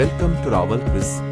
Welcome to our quiz.